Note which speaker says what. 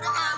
Speaker 1: with an eye.